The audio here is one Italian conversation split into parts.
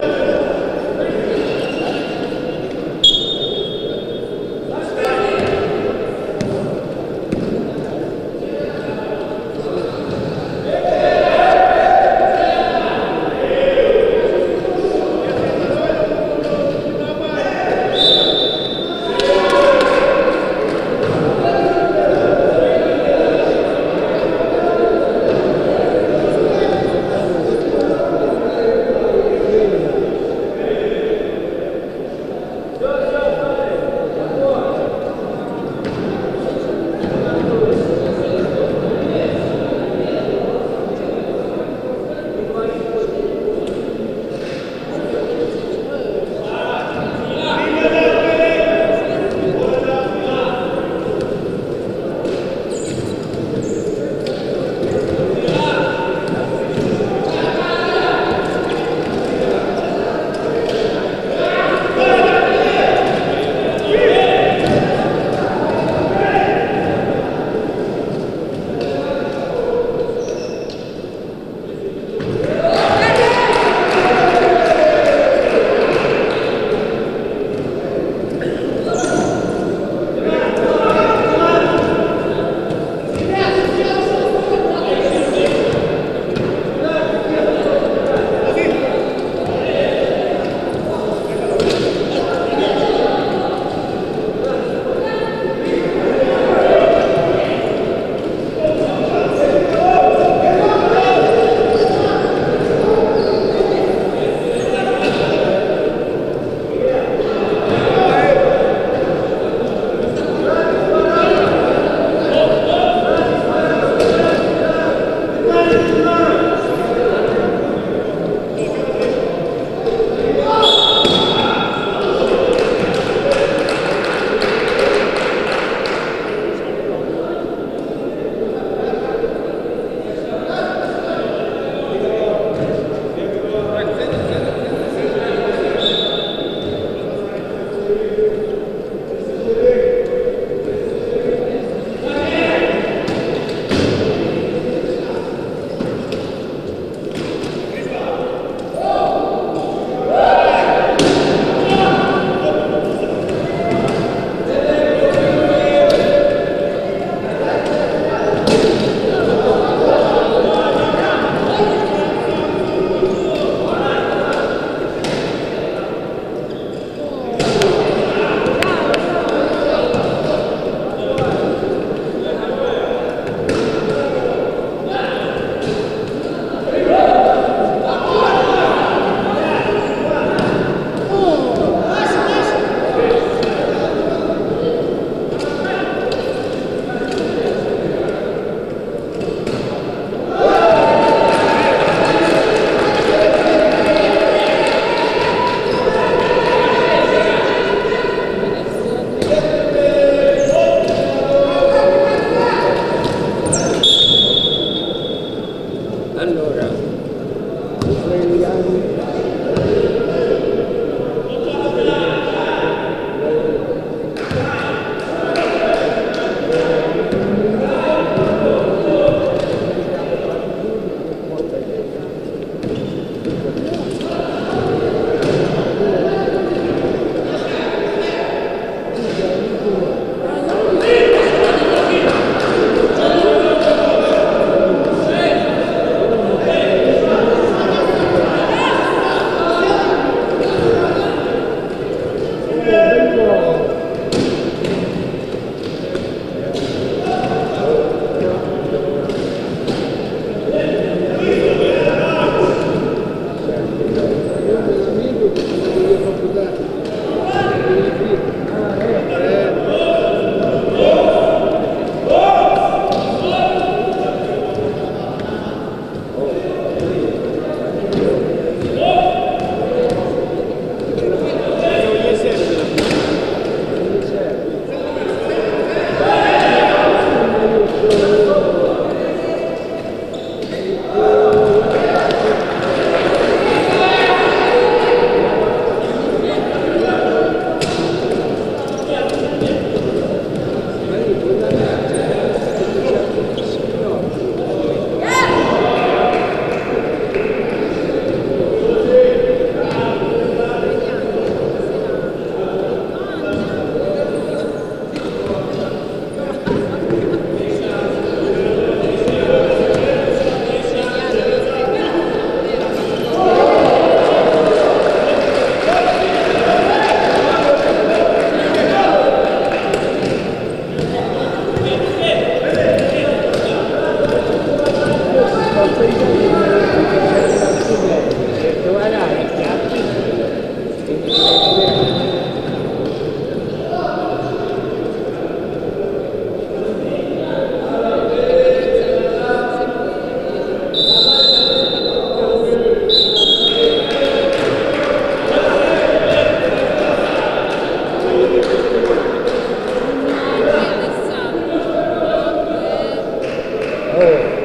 you Oh.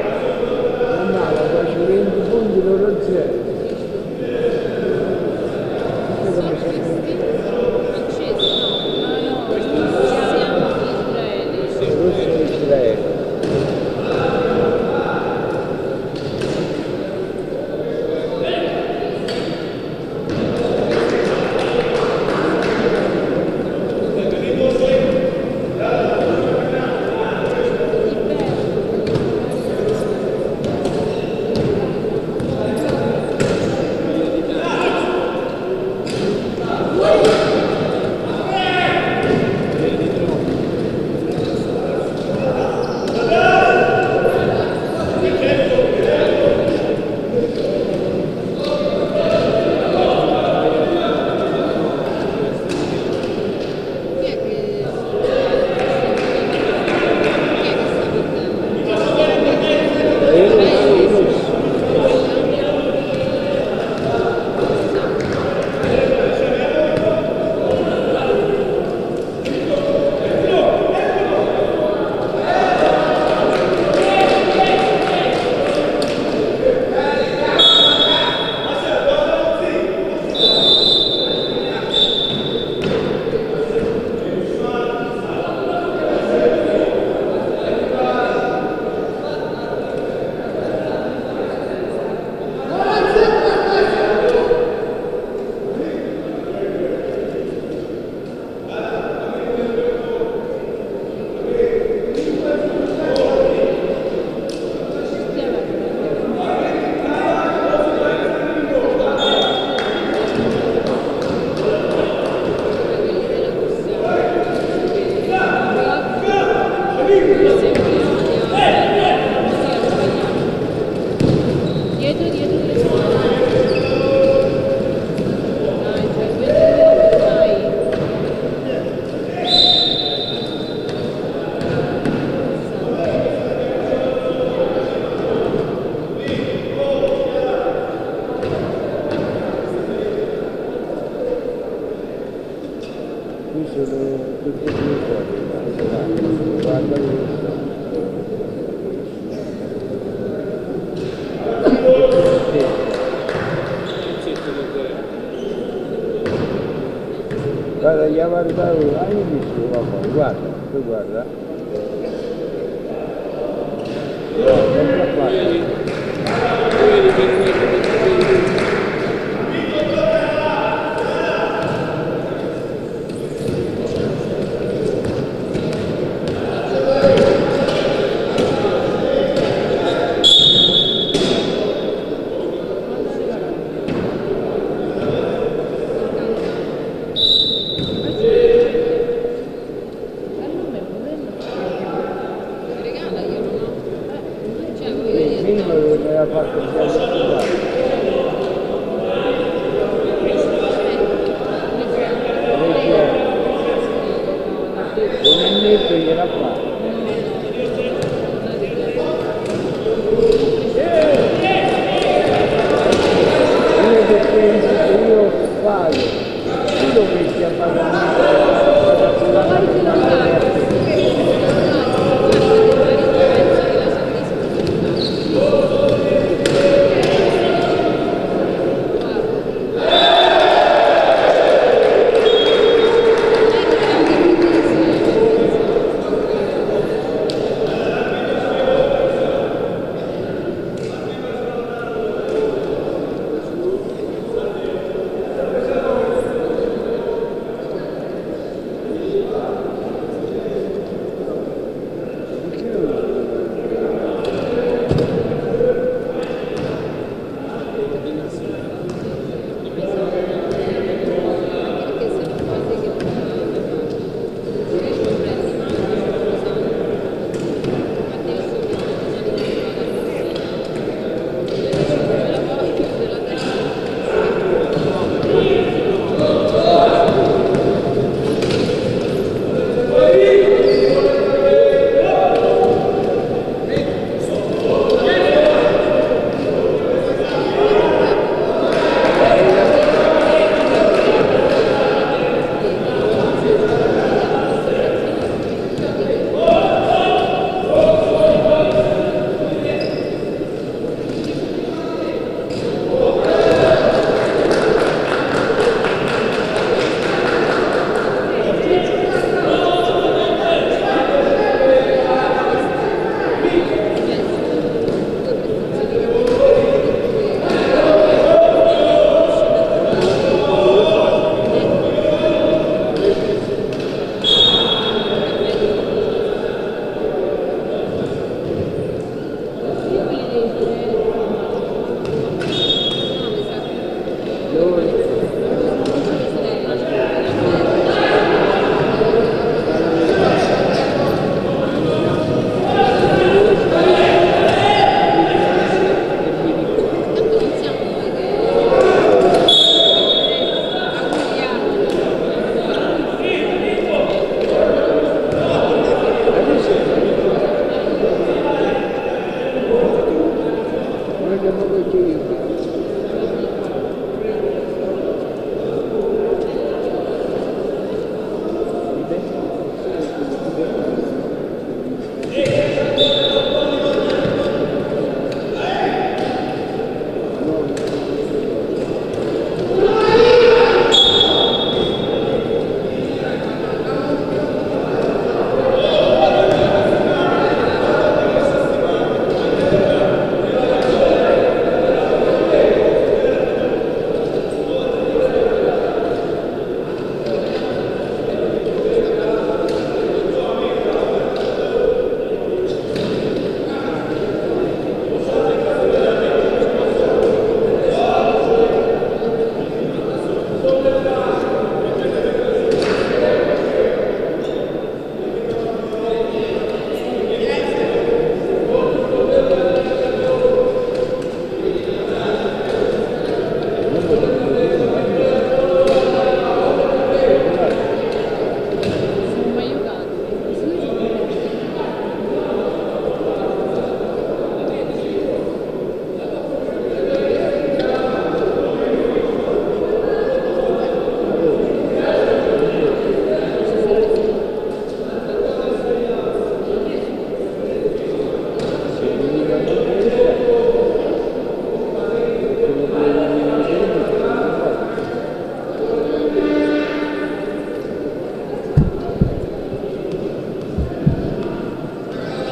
Qui sono tutti fuori, guarda questo. Guarda, gli ha valutato, hai visto, vabbè, guarda, tu guarda. Guarda, guarda.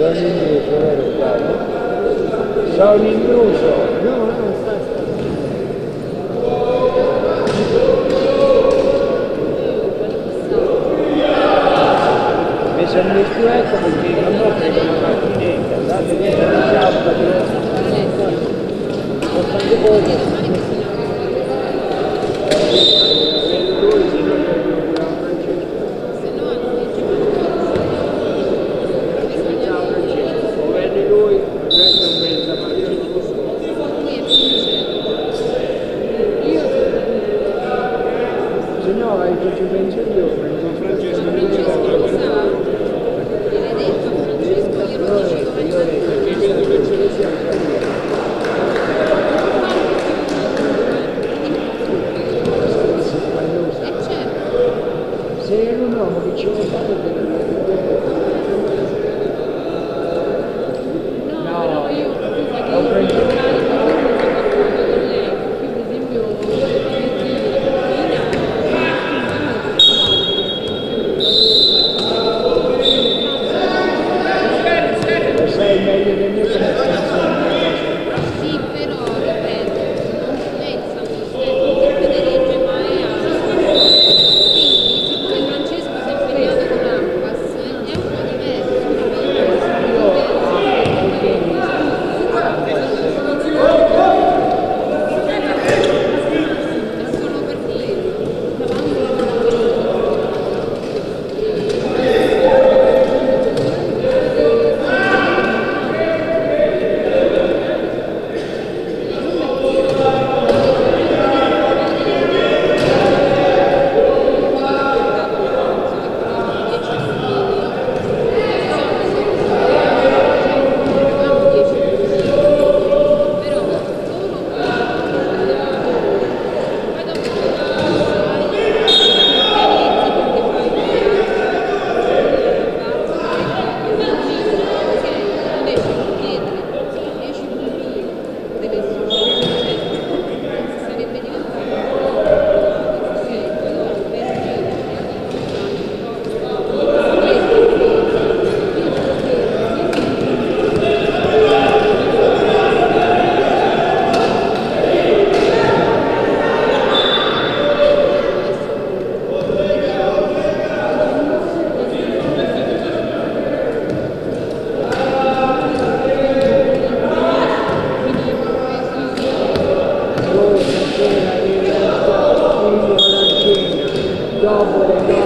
sono intruso, vero? Sono intruso. No, no, sta, sta. Mi sono mischiato ecco perché non ho preso la macchinetta, andate dentro la giappa, ho fatto voi. Obrigado. Lord.